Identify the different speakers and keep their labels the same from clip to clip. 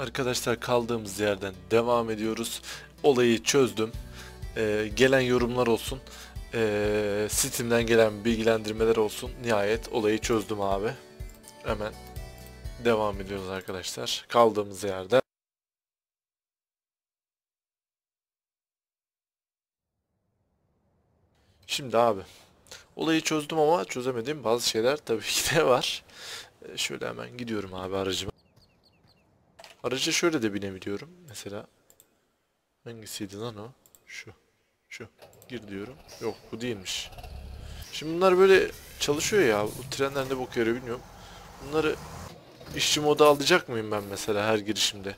Speaker 1: Arkadaşlar kaldığımız yerden devam ediyoruz. Olayı çözdüm. Ee, gelen yorumlar olsun. Ee, Steam'den gelen bilgilendirmeler olsun. Nihayet olayı çözdüm abi. Hemen devam ediyoruz arkadaşlar. Kaldığımız yerde. Şimdi abi. Olayı çözdüm ama çözemediğim bazı şeyler tabii ki de var. Ee, şöyle hemen gidiyorum abi aracıma. Araca şöyle de binebiliyorum. Mesela hangisiydi lan o? Şu. Şu. Gir diyorum. Yok bu değilmiş. Şimdi bunlar böyle çalışıyor ya. Bu trenler ne bok yarıyor bilmiyorum. Bunları işçi moda alacak mıyım ben mesela her girişimde?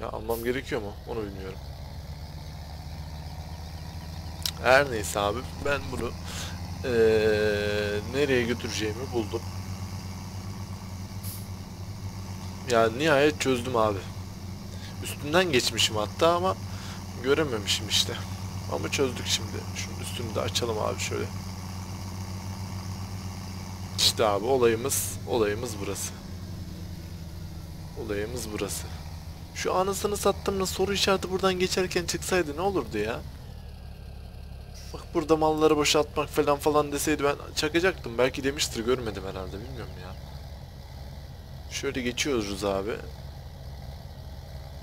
Speaker 1: Ya almam gerekiyor mu? Onu bilmiyorum. Her neyse abi ben bunu eee, nereye götüreceğimi buldum. Ya nihayet çözdüm abi. Üstünden geçmişim hatta ama görememişim işte. Ama çözdük şimdi. Şunun üstünü de açalım abi şöyle. İşte abi olayımız olayımız burası. Olayımız burası. Şu anasını sattığımda soru işareti buradan geçerken çıksaydı ne olurdu ya? Bak burada malları boşaltmak falan falan deseydi ben çakacaktım. Belki demiştir görmedim herhalde bilmiyorum ya. Şöyle geçiyoruz abi.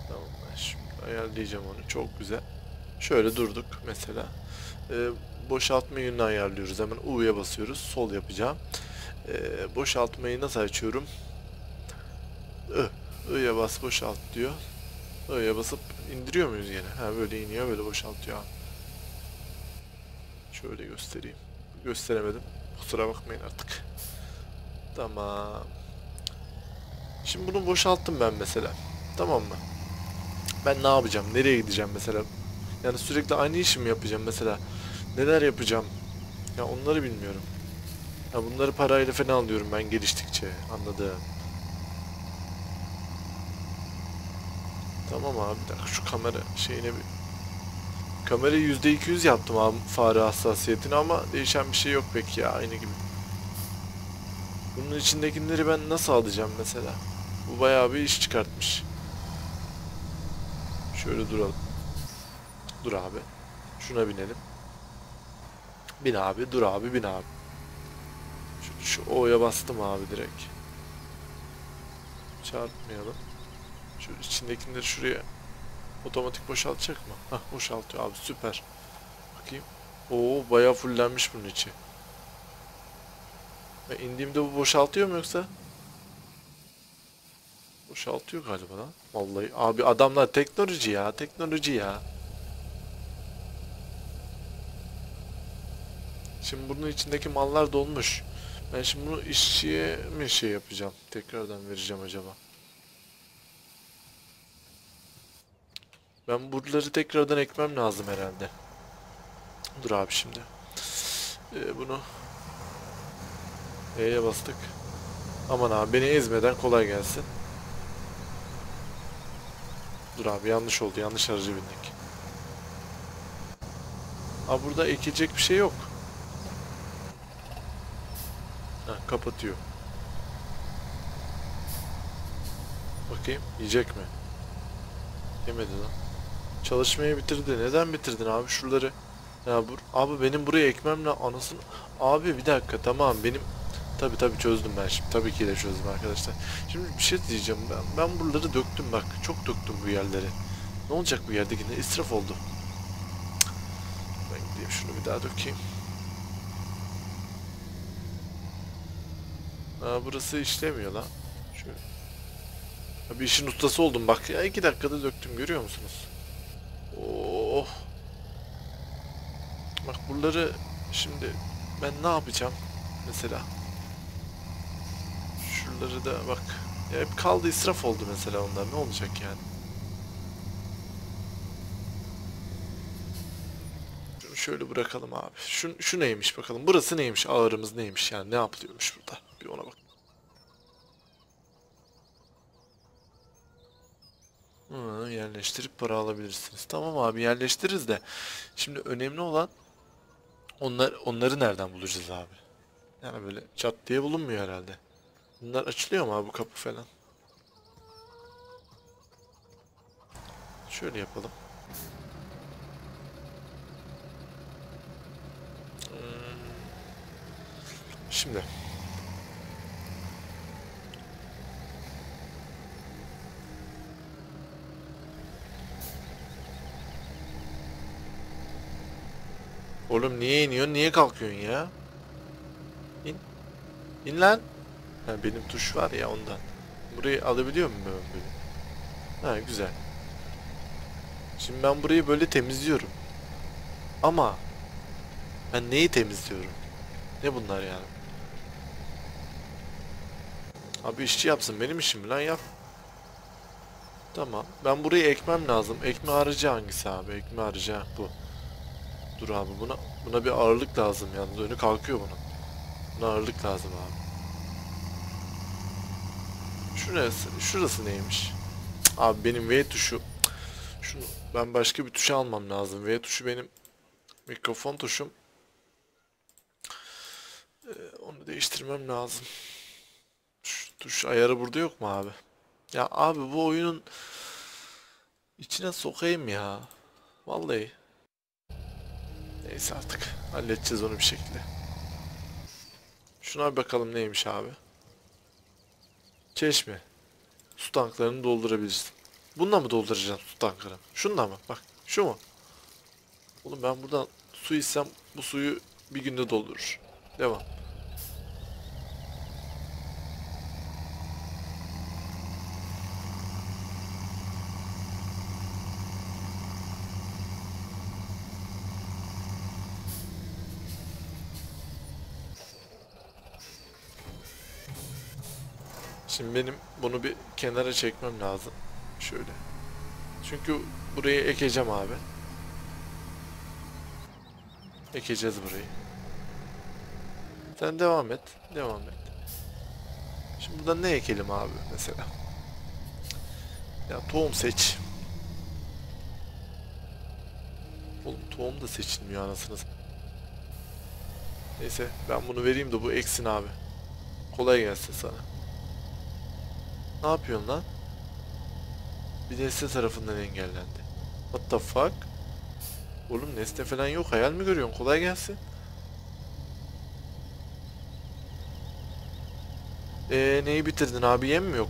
Speaker 1: Tamam ben şimdi ayarlayacağım onu. Çok güzel. Şöyle durduk mesela. Ee, boşaltma yönünü ayarlıyoruz. Hemen U'ya basıyoruz. Sol yapacağım. Ee, boşaltmayı nasıl açıyorum? I. I'ya bas boşalt diyor. I'ya basıp indiriyor muyuz yine? Ha böyle iniyor böyle boşaltıyor. Şöyle göstereyim. Gösteremedim. Kusura bakmayın artık. Tamam. Şimdi bunu boşalttım ben mesela. Tamam mı? Ben ne yapacağım? Nereye gideceğim mesela? Yani sürekli aynı işi mi yapacağım mesela? Neler yapacağım? Ya onları bilmiyorum. Ya bunları parayla falan alıyorum ben geliştikçe. Anladım. Tamam abi bir dakika şu kamera şeyine bir... Kamerayı %200 yaptım abi fare hassasiyetini ama değişen bir şey yok pek ya aynı gibi. Bunun içindekileri ben nasıl alacağım mesela? Bu bayağı bir iş çıkartmış. Şöyle duralım. Dur abi. Şuna binelim. Bin abi, dur abi, bin abi. Şu, şu O'ya bastım abi direkt. Çarpmayalım. Şu içindekileri şuraya otomatik boşaltacak mı? Hah boşaltıyor abi süper. Bakayım. Oo bayağı fullenmiş bunun içi. Ben indiğimde bu boşaltıyor mu yoksa? Boşaltıyor galiba lan. Vallahi abi adamlar teknoloji ya, teknoloji ya. Şimdi bunun içindeki mallar dolmuş. Ben şimdi bunu işçiye mi şey yapacağım? Tekrardan vereceğim acaba? Ben buraları tekrardan ekmem lazım herhalde. Dur abi şimdi. Ee, bunu E'ye bastık. Aman abi beni ezmeden kolay gelsin. Dur abi yanlış oldu. Yanlış aracı bindik. Abi burada ekilecek bir şey yok. Heh, kapatıyor. Bakayım yiyecek mi? Yemedi lan. Çalışmayı bitirdi. Neden bitirdin abi şuraları? Ya bur abi benim buraya ekmemle anasını... Abi bir dakika tamam benim... Tabi tabi çözdüm ben şimdi. Tabii ki de çözdüm arkadaşlar. Şimdi bir şey diyeceğim ben. Ben buraları döktüm bak. Çok döktüm bu yerleri. Ne olacak bu yerdeki ne israf oldu. Ben gideyim şunu bir daha dökeyim. Ha burası işlemiyor lan. Şöyle. Ya bir işin ustası oldum bak ya iki dakikada döktüm görüyor musunuz? Oh. Bak buraları şimdi ben ne yapacağım mesela? Şuraları da bak ya hep kaldı israf oldu mesela onlar ne olacak yani? Şunu şöyle bırakalım abi. Şu, şu neymiş bakalım. Burası neymiş? Ağırımız neymiş yani ne yapılıyormuş burada? Bir ona bak. Hı, yerleştirip para alabilirsiniz. Tamam abi yerleştiririz de. Şimdi önemli olan onlar onları nereden bulacağız abi? Yani böyle çat diye bulunmuyor herhalde. Bunlar açılıyor mu abi bu kapı falan? Şöyle yapalım. Hmm. Şimdi. Oğlum niye iniyorsun? Niye kalkıyorsun ya? İn. İn lan. Ha, benim tuş var ya ondan. Burayı alabiliyor muyum böyle? Ha güzel. Şimdi ben burayı böyle temizliyorum. Ama ben neyi temizliyorum? Ne bunlar yani? Abi işçi yapsın benim işim lan yap. Tamam. Ben burayı ekmem lazım. Ekme harcı hangisi abi? Ekme harcı ha, bu. Dur abi buna buna bir ağırlık lazım yalnız önü kalkıyor bunun. Buna ağırlık lazım abi. Şurası, şurası neymiş? Abi benim V tuşu. Şunu ben başka bir tuşa almam lazım. V tuşu benim mikrofon tuşum. Ee, onu değiştirmem lazım. Şu tuş ayarı burada yok mu abi? Ya abi bu oyunun içine sokayım ya. Vallahi. Neyse artık. Halledeceğiz onu bir şekilde. Şuna bakalım neymiş abi. Çeşme. Su tanklarını doldurabilirsin. Bununla mı dolduracaksın su tanklarını? Şununla mı? Bak şu mu? Oğlum ben buradan su içsem bu suyu bir günde doldurur. Devam. Şimdi benim bunu bir kenara çekmem lazım. Şöyle. Çünkü burayı ekeceğim abi. Ekeceğiz burayı. Sen devam et. Devam et. Şimdi burada ne ekelim abi mesela? Ya tohum seç. Oğlum tohum da seçilmiyor anasını. Neyse ben bunu vereyim de bu eksin abi. Kolay gelsin sana. Ne yapıyorsun lan? Bir nesne tarafından engellendi. What the fuck? Oğlum nesne falan yok. Hayal mi görüyorsun? Kolay gelsin. Ee, neyi bitirdin abi? Yem mi yok?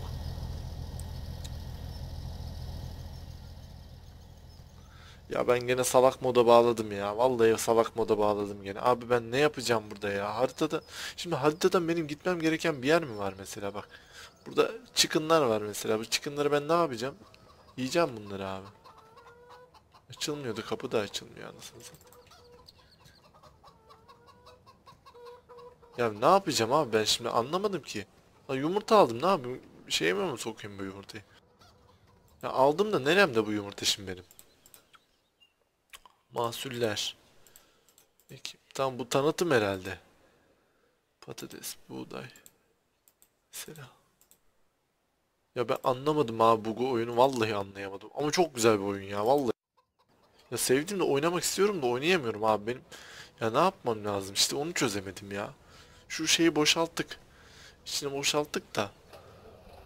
Speaker 1: Ya ben gene salak moda bağladım ya. Vallahi salak moda bağladım gene. Abi ben ne yapacağım burada ya? Haritada Şimdi haritadan benim gitmem gereken bir yer mi var mesela bak. Burada çıkınlar var mesela. Bu çıkınları ben ne yapacağım? Yiyeceğim bunları abi. Açılmıyordu. Kapı da açılmıyor anasını satayım. Ya ne yapacağım abi ben şimdi anlamadım ki. Ha, yumurta aldım ne yapayım? Şeyime mi sokayım bu yumurtayı? Ya aldım da neremde bu yumurta şimdi benim? Mahsuller. Peki. Tamam bu tanıtım herhalde. Patates, buğday. Mesela. Ya ben anlamadım abi bu oyunu vallahi anlayamadım. Ama çok güzel bir oyun ya vallahi. Ya sevdim de oynamak istiyorum da oynayamıyorum abi benim. Ya ne yapmam lazım işte onu çözemedim ya. Şu şeyi boşalttık. İçini boşalttık da.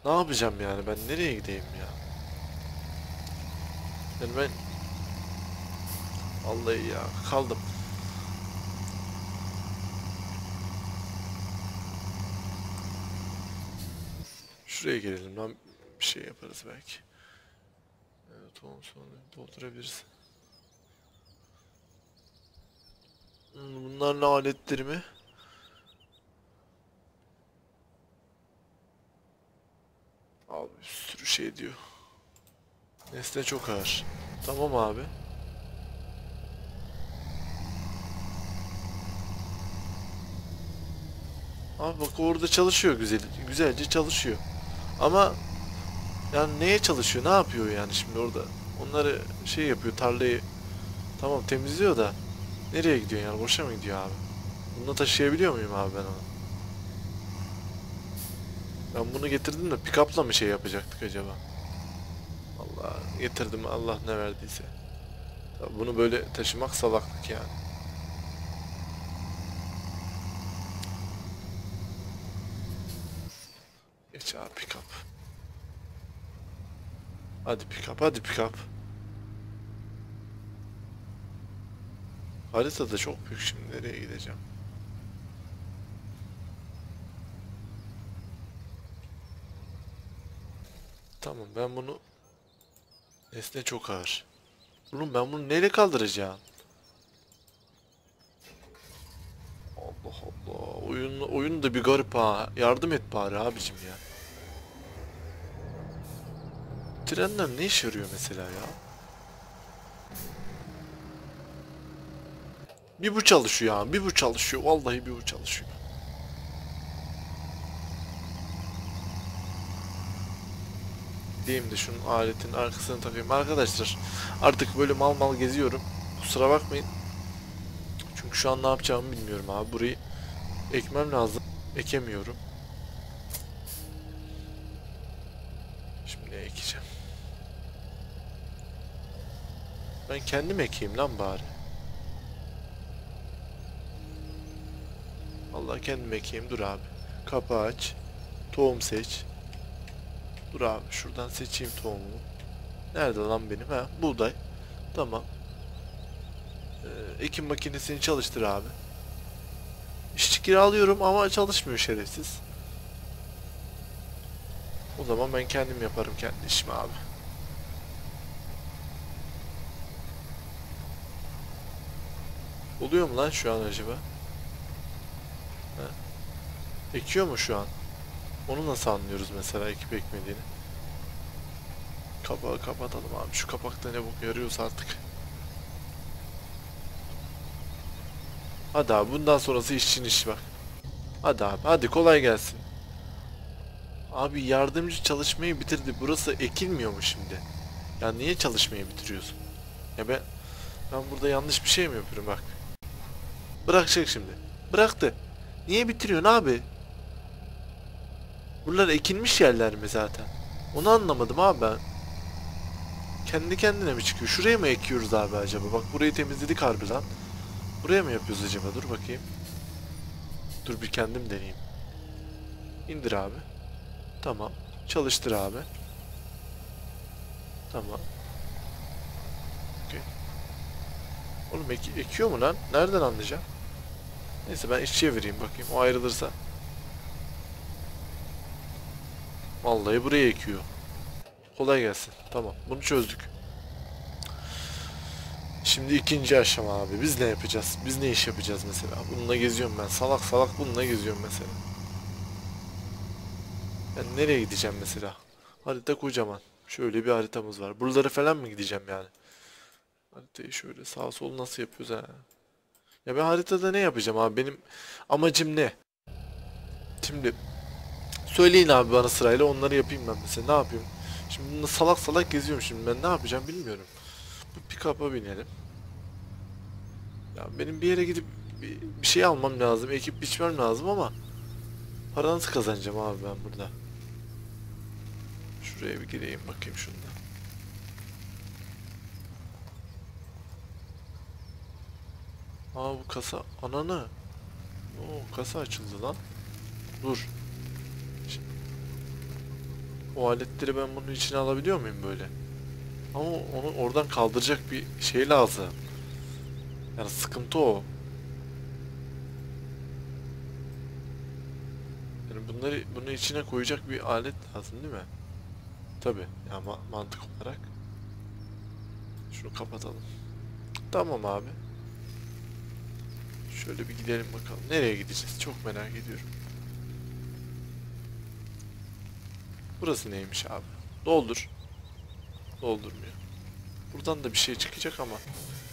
Speaker 1: Ne yapacağım yani ben nereye gideyim ya? Yani ben Vallahi ya kaldım. Şuraya gelelim lan bir şey yaparız belki. Evet, tohum sonra doldurabiliriz. Hmm, Bunlar ne aletleri mi? Abi bir sürü şey diyor. Nesne çok ağır. Tamam abi. Abi bak orada çalışıyor güzel, güzelce çalışıyor. Ama yani neye çalışıyor? Ne yapıyor yani şimdi orada? Onları şey yapıyor tarlayı tamam temizliyor da nereye gidiyor yani? Boşa mı gidiyor abi? Bunu taşıyabiliyor muyum abi ben onu? Ben bunu getirdim de pick-up'la mı şey yapacaktık acaba? Allah getirdim Allah ne verdiyse. Bunu böyle taşımak salaklık yani. Geç abi pick. Hadi pick up, hadi pick up. Haritada çok büyük şimdi nereye gideceğim? Tamam ben bunu Nesne çok ağır. Oğlum ben bunu neyle kaldıracağım? Allah Allah. Oyun, oyun da bir garip ha. Yardım et bari abicim ya. Trenler ne işe yarıyor mesela ya? Bir bu çalışıyor ya. Bir bu çalışıyor. Vallahi bir bu çalışıyor. Diyeyim de şunun aletin arkasını takayım. Arkadaşlar artık böyle mal mal geziyorum. Kusura bakmayın. Çünkü şu an ne yapacağımı bilmiyorum abi. Burayı ekmem lazım. Ekemiyorum. Şimdi ekeceğim? Ben kendim ekeyim lan bari. Allah kendim ekeyim. Dur abi. Kapı aç. Tohum seç. Dur abi şuradan seçeyim tohumumu. Nerede lan benim? Ha buğday. Tamam. Ee, ekim makinesini çalıştır abi. İşçi kiralıyorum ama çalışmıyor şerefsiz. O zaman ben kendim yaparım kendi işimi abi. Oluyor mu lan şu an acaba? Ha? Ekiyor mu şu an? Onu nasıl anlıyoruz mesela ekip ekmediğini? Kapağı kapatalım abi. Şu kapakta ne bok yarıyorsa artık. Hadi abi bundan sonrası işçinin işi bak. Hadi abi hadi kolay gelsin. Abi yardımcı çalışmayı bitirdi. Burası ekilmiyor mu şimdi? Ya niye çalışmayı bitiriyorsun? Ya ben ben burada yanlış bir şey mi yapıyorum bak. Bırakacak şimdi. Bıraktı. Niye bitiriyorsun abi? Buralar ekilmiş yerler mi zaten? Onu anlamadım abi ben. Kendi kendine mi çıkıyor? Şuraya mı ekiyoruz abi acaba? Bak burayı temizledik harbi lan. Buraya mı yapıyoruz acaba? Dur bakayım. Dur bir kendim deneyeyim. İndir abi. Tamam. Çalıştır abi. Tamam. Okey. Oğlum ek ekiyor mu lan? Nereden anlayacağım? Neyse ben işçiye vereyim bakayım. O ayrılırsa. Vallahi buraya ekiyor. Kolay gelsin. Tamam. Bunu çözdük. Şimdi ikinci aşama abi. Biz ne yapacağız? Biz ne iş yapacağız mesela? Bununla geziyorum ben. Salak salak bununla geziyorum mesela. Ben nereye gideceğim mesela? Harita kocaman. Şöyle bir haritamız var. Buralara falan mı gideceğim yani? Haritayı şöyle sağ sol nasıl yapıyoruz ha? Ya ben haritada ne yapacağım abi? Benim amacım ne? Şimdi söyleyin abi bana sırayla onları yapayım ben mesela. Ne yapayım? Şimdi salak salak geziyorum şimdi ben ne yapacağım bilmiyorum. Bu pick-up'a binelim. Ya benim bir yere gidip bir, bir şey almam lazım, ekip biçmem lazım ama para nasıl kazanacağım abi ben burada? Şuraya bir gireyim bakayım şunda. Aa bu kasa ananı. Oo kasa açıldı lan. Dur. O aletleri ben bunun içine alabiliyor muyum böyle? Ama onu oradan kaldıracak bir şey lazım. Yani sıkıntı o. Yani bunları bunu içine koyacak bir alet lazım değil mi? Tabi. Ya ma- mantık olarak. Şunu kapatalım. Tamam abi. Şöyle bir gidelim bakalım. Nereye gideceğiz? Çok merak ediyorum. Burası neymiş abi? Doldur. Doldurmuyor. Buradan da bir şey çıkacak ama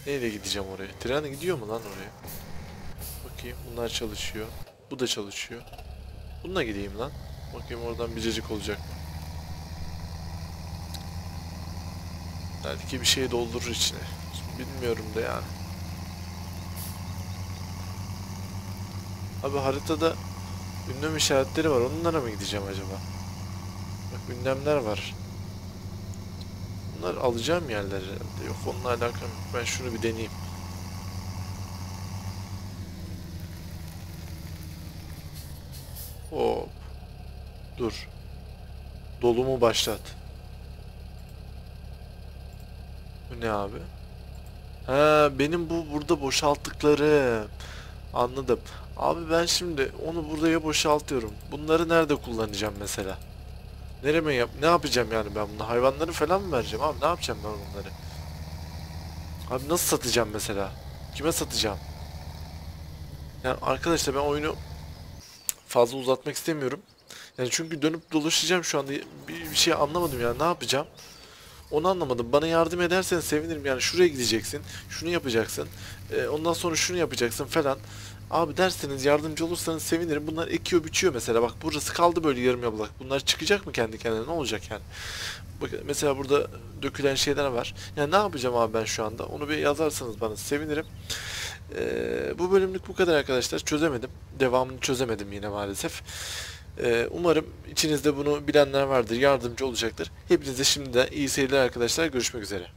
Speaker 1: neyle gideceğim oraya? Tren gidiyor mu lan oraya? Bakayım bunlar çalışıyor. Bu da çalışıyor. Bununla gideyim lan. Bakayım oradan biricik olacak mı? Belki bir şey doldurur içine. Bilmiyorum da yani. Abi haritada ünlem işaretleri var. Onlara mı gideceğim acaba? Bak ünlemler var. Bunlar alacağım yerler herhalde. Yok onunla alakam. Ben şunu bir deneyeyim. Hop. Dur. Dolumu başlat. Bu ne abi? Ha, benim bu burada boşalttıklarım. Anladım. Abi ben şimdi onu buraya boşaltıyorum. Bunları nerede kullanacağım mesela? Nereme yap ne yapacağım yani ben bunu? Hayvanları falan mı vereceğim abi? Ne yapacağım ben bunları? Abi nasıl satacağım mesela? Kime satacağım? Yani arkadaşlar ben oyunu fazla uzatmak istemiyorum. Yani çünkü dönüp dolaşacağım şu anda bir, bir şey anlamadım yani ne yapacağım? Onu anlamadım. Bana yardım edersen sevinirim. Yani şuraya gideceksin, şunu yapacaksın, e, ondan sonra şunu yapacaksın falan. Abi derseniz yardımcı olursanız sevinirim. Bunlar ekiyor biçiyor mesela. Bak burası kaldı böyle yarım yamalak. Bunlar çıkacak mı kendi kendine? Ne olacak yani? Bak mesela burada dökülen şeyler var. Yani ne yapacağım abi ben şu anda? Onu bir yazarsanız bana sevinirim. Ee, bu bölümlük bu kadar arkadaşlar. Çözemedim. Devamını çözemedim yine maalesef. Ee, umarım içinizde bunu bilenler vardır, yardımcı olacaktır. Hepinize şimdiden iyi seyirler arkadaşlar. Görüşmek üzere.